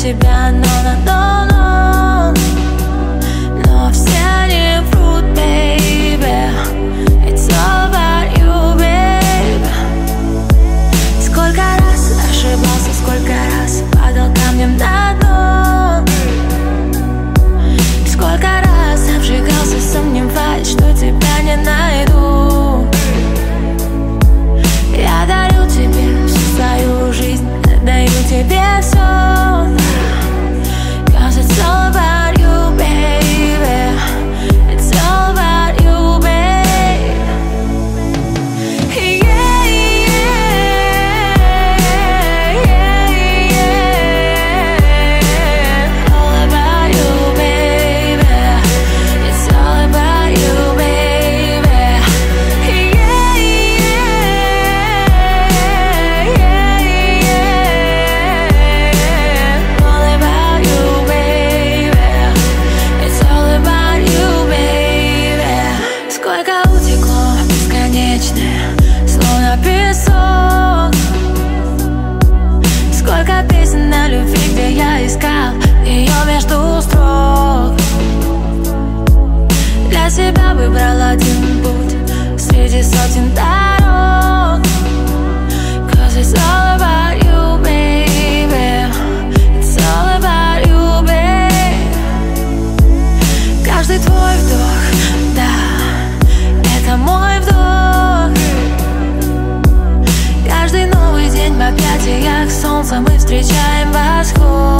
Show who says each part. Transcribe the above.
Speaker 1: тебя искал ее между строк. Для себя выбрал один путь среди сотен дорог. Cause it's all about you, baby. It's all about you, baby. Каждый твой вдох, да, это мой вдох. Каждый новый день в объятиях солнца мы встречаем восход.